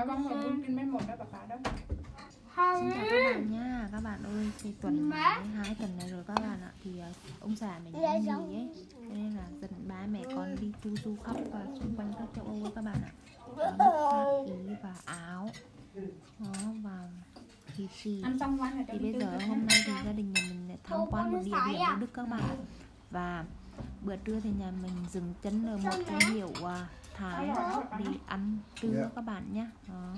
Các con mà vui kinh mấy một đó bà bà đó. Xin chào các bạn nha. Các bạn ơi thì tuần này hai tuần này rồi các bạn ạ. Thì ờ, ông già mình đi nghỉ ấy. Cho nên là dẫn ba mẹ con đi chu du khắp và xung quanh các châu Âu các bạn ạ. Nước hoa ý và áo. Đó và thì xì. Thì bây giờ hôm nay thì gia đình nhà mình lại tham quan một địa điểm ở Đức các bạn ạ. Và bữa trưa thì nhà mình dừng chân ở một cái hiệu à, thái đi ăn trưa yeah. Dạ. các bạn nhé đó.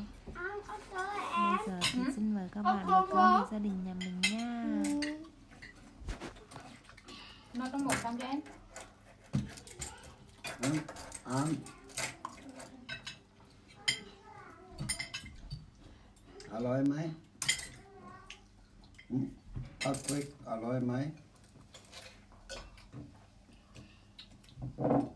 Bây giờ thì xin mời các bạn và con gia đình nhà mình nha. Nó có một xong cho em ăn. Alo em ấy. Ừ, alo em ấy. Thank you.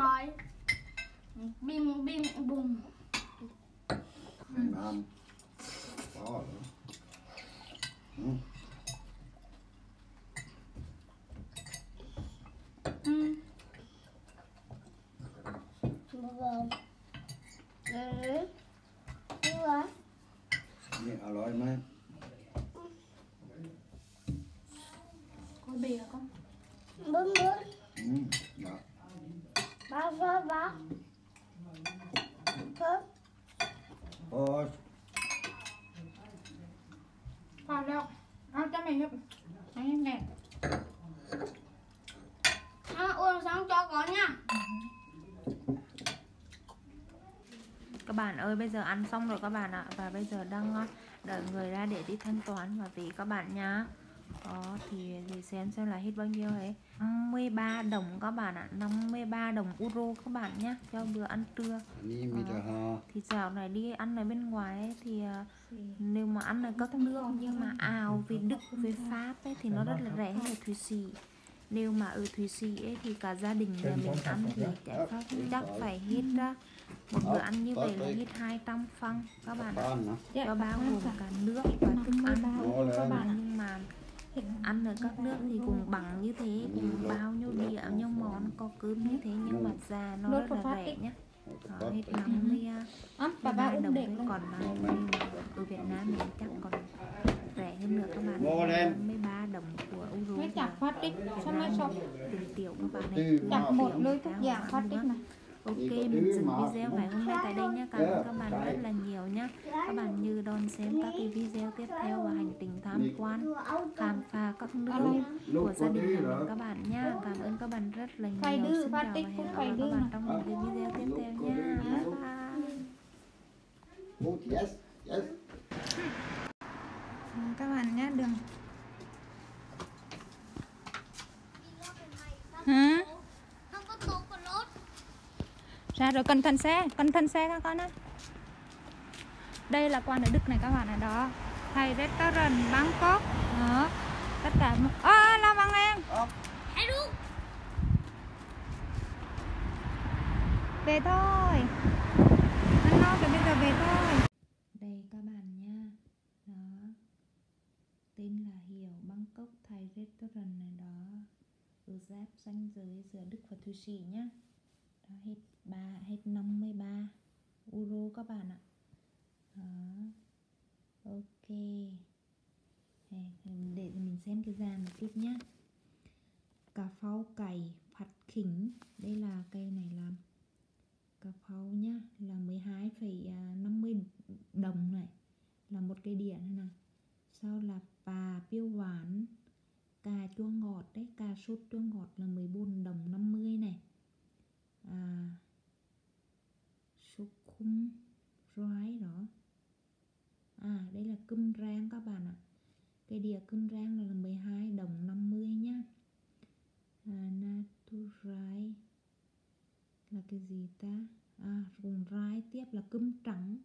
rồi bim bim bùng nam đó rồi ừ. Ừ. Ừ. Nè, alo em ơi. Có bì hả con? Bấm bấm. bạn ơi bây giờ ăn xong rồi các bạn ạ. Và bây giờ đang ờ, đợi người ra để đi thanh toán và vì các bạn nhá. Đó thì để xem xem là hết bao nhiêu ấy. 53 đồng các bạn ạ. 53 đồng euro các bạn nhé cho bữa ăn trưa. À, thì dạo này đi ăn ở bên ngoài ấy, thì ờ, nếu mà ăn ở các nước nhưng mà ảo về Đức về Pháp ấy, thì nó rất là rẻ hơn ở Thụy Sĩ nếu mà ở Thụy Sĩ ấy, thì cả gia đình nhà mình ăn thì chắc phải hết ra một bữa ăn như vậy là hết 200 phân các bạn có bao gồm cả nước và thức ăn. các bạn nhưng mà ăn ở các nước thì cũng bằng như thế cũng bao nhiêu đĩa nhiêu món có cơm như thế nhưng mà già nó rất là rẻ nhé đó, hết năm mươi ba đồng còn mà ở Việt Nam mình chắc còn rẻ hơn nữa các bạn. 53 đồng của euro mới chặt phát tích cho mới sọc tiền tiểu các bạn này chặt một lưới thuốc giả phát tích này. Ok, mình dừng video ngày hôm nay tại đây nhé. Cảm ơn các bạn rất là nhiều nhé Các bạn như đón xem các cái video tiếp theo và hành trình tham quan khám phá các nước của gia đình nhà mình các bạn nha. Cảm ơn các bạn rất là nhiều. Xin chào và hẹn gặp lại các bạn trong những cái video tiếp theo nhé. Bye bye. Các bạn nhé đường Hả? Ra rồi cẩn thận xe, cẩn thận xe các con ơi. Đây là quán ở Đức này các bạn ở đó. Thầy restaurant Bangkok. Đó. Tất cả. Ơ, là bằng em. Đúng Về thôi. Ăn no rồi bây giờ về thôi. Đây các bạn nha. Đó. Tên là Hiểu Bangkok Thai Restaurant này đó. Ở giáp ranh giới giữa Đức và Thụy Sĩ nhá. Đó hết 3 hết 53 euro các bạn ạ. Đó. Ok. Để mình xem cái dàn một chút nhá. Cà pháo cày, phạt khỉnh. Đây là cây này làm cà pháo nhá là 12,50 à, đồng này là một cây điện này, nè sau là bà piêu hỏa cà chua ngọt đấy cà sốt chua ngọt là 14 đồng 50 này. À sốt khung rái đó. À đây là cơm rang các bạn ạ. Cái đĩa cơm rang là 12 đồng 50 nhá. À, naturai là cái gì ta? À cùng rái tiếp là cơm trắng.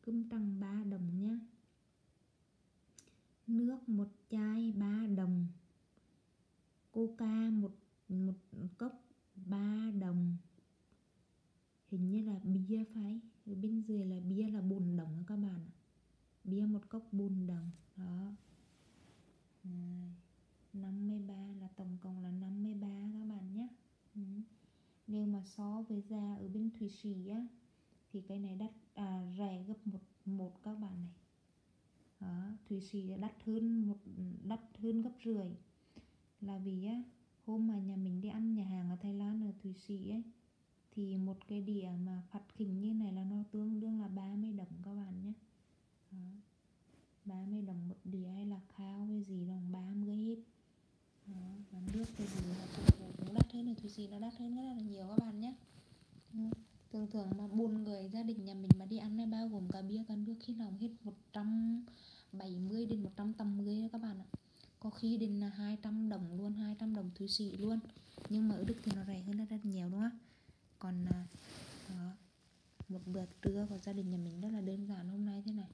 Cơm trắng 3 đồng nhá. Nước một chai 3 coca một một cốc 3 đồng. Hình như là bia phải ở bên dưới là bia là bùn đồng các bạn ạ. bia một cốc bùn đồng đó. Này, 53 là tổng cộng là 53 các bạn nhé. Ừ. nếu mà so với giá ở bên Thụy Sĩ á thì cái này đắt à, rẻ gấp một một các bạn này. Đó, Thụy Sĩ đắt hơn một đắt hơn gấp rưỡi là vì á hôm mà nhà mình đi ăn nhà hàng ở Thái Lan ở Thụy Sĩ ấy thì một cái đĩa mà phạt khỉnh như này là nó tương đương là 30 đồng các bạn nhé Đó. 30 đồng một đĩa hay là khao hay gì đồng 30 hết Đó. Và nước cái gì là cũng, đắt hơn ở Thụy Sĩ nó đắt hơn rất là nhiều các bạn nhé thường thường mà buồn người gia đình nhà mình mà đi ăn này bao gồm cả bia cả nước khi nào hết 170 đến 180 đó các bạn ạ có khi đến là 200 đồng luôn 200 đồng Thụy Sĩ luôn. Nhưng mà ở Đức thì nó rẻ hơn rất nhiều đúng không? Còn à, đó, một bữa trưa của gia đình nhà mình rất là đơn giản hôm nay thế này.